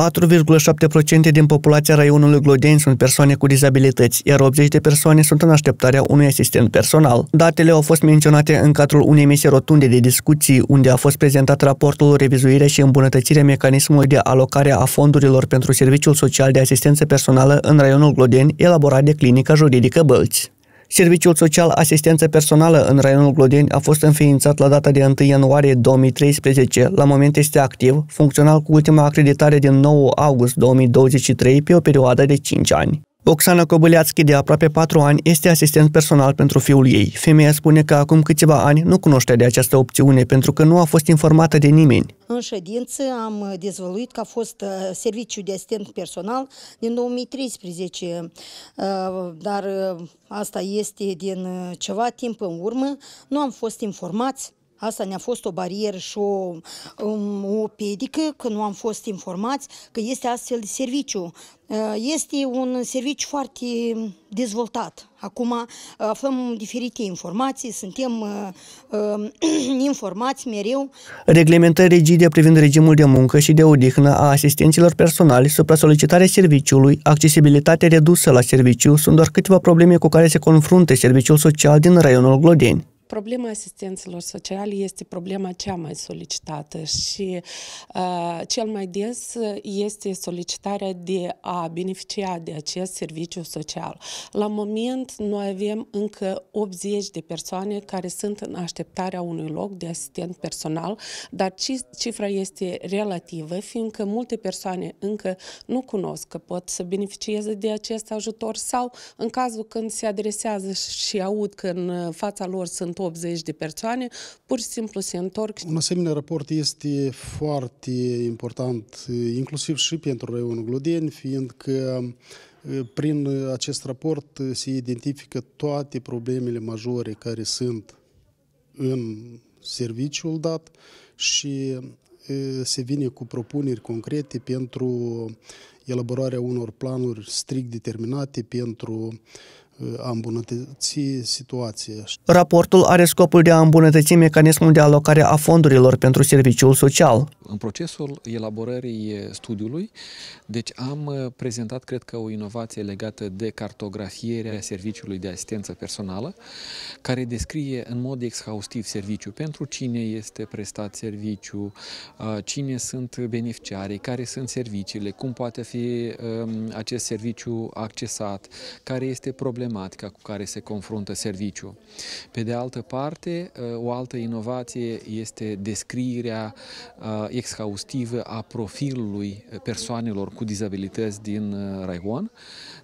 4,7% din populația raionului Glodeni sunt persoane cu dizabilități, iar 80 de persoane sunt în așteptarea unui asistent personal. Datele au fost menționate în cadrul unei mese rotunde de discuții, unde a fost prezentat raportul revizuirea și îmbunătățirea mecanismului de alocare a fondurilor pentru Serviciul Social de Asistență Personală în raionul Glodeni, elaborat de Clinica Juridică Bălți. Serviciul Social Asistență Personală în raionul Glodeni a fost înființat la data de 1 ianuarie 2013. La moment este activ, funcțional cu ultima acreditare din 9 august 2023 pe o perioadă de 5 ani. Oxana Cobăleațchi, de aproape 4 ani, este asistent personal pentru fiul ei. Femeia spune că acum câțiva ani nu cunoștea de această opțiune pentru că nu a fost informată de nimeni. În ședință am dezvăluit că a fost uh, serviciu de asistent personal din 2013, uh, dar uh, asta este din ceva timp în urmă. Nu am fost informați Asta ne-a fost o barieră și o, um, o pedică că nu am fost informați că este astfel de serviciu. Uh, este un serviciu foarte dezvoltat. Acum uh, aflăm diferite informații, suntem uh, uh, informați mereu. Reglementări rigide privind regimul de muncă și de odihnă a asistenților personali, supra-solicitarea serviciului, accesibilitatea redusă la serviciu sunt doar câteva probleme cu care se confruntă serviciul social din raionul Glodeni. Problema asistenților sociale este problema cea mai solicitată și uh, cel mai des este solicitarea de a beneficia de acest serviciu social. La moment, noi avem încă 80 de persoane care sunt în așteptarea unui loc de asistent personal, dar cifra este relativă, fiindcă multe persoane încă nu cunosc că pot să beneficieze de acest ajutor sau în cazul când se adresează și aud că în fața lor sunt 80 de persoane, pur și simplu se întorc. Un asemenea raport este foarte important, inclusiv și pentru raionul Glodeni, fiindcă prin acest raport se identifică toate problemele majore care sunt în serviciul dat și se vine cu propuneri concrete pentru elaborarea unor planuri strict determinate pentru a îmbunătăți situația. Raportul are scopul de a îmbunătăți mecanismul de alocare a fondurilor pentru serviciul social. În procesul elaborării studiului, deci am prezentat, cred că, o inovație legată de cartografierea serviciului de asistență personală, care descrie în mod exhaustiv serviciu pentru cine este prestat serviciu, cine sunt beneficiarii, care sunt serviciile, cum poate fi acest serviciu accesat, care este problema problematica cu care se confruntă serviciul. Pe de altă parte, uh, o altă inovație este descrierea uh, exhaustivă a profilului persoanelor cu dizabilități din uh, Raion.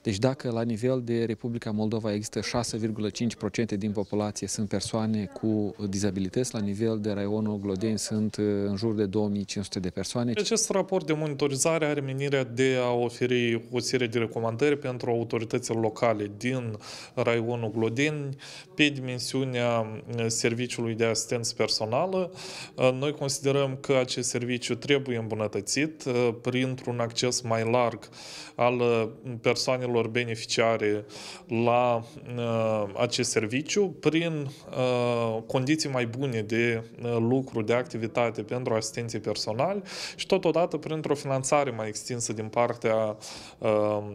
Deci dacă la nivel de Republica Moldova există 6,5% din populație sunt persoane cu dizabilități, la nivel de Raionul Glodeni sunt în jur de 2500 de persoane. Acest raport de monitorizare are menirea de a oferi o serie de recomandări pentru autoritățile locale din raionul Glodeni pe dimensiunea eh, serviciului de asistență personală. Eh, noi considerăm că acest serviciu trebuie îmbunătățit eh, printr-un acces mai larg al persoanelor beneficiare la acest serviciu prin condiții mai bune de lucru, de activitate pentru asistenții personali și totodată printr-o finanțare mai extinsă din partea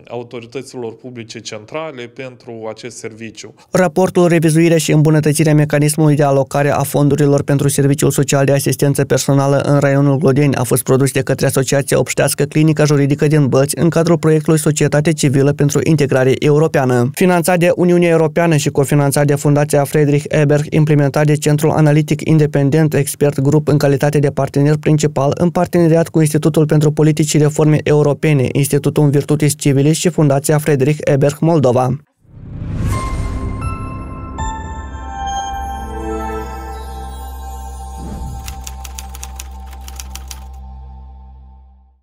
autorităților publice centrale pentru acest serviciu. Raportul Revizuirea și îmbunătățirea mecanismului de alocare a fondurilor pentru Serviciul Social de Asistență Personală în raionul Glodeni a fost produs de către Asociația Obștească Clinica Juridică din Băți în cadrul proiectului Societate Civilă pentru Integrare Europeană. Finanțat de Uniunea Europeană și cofinanțat de Fundația Friedrich Eberg, implementat de Centrul Analitic Independent Expert Group în calitate de partener principal în parteneriat cu Institutul pentru Politici și Reforme Europene, Institutul Virtutis Civilis și Fundația Friedrich Eberg Moldova.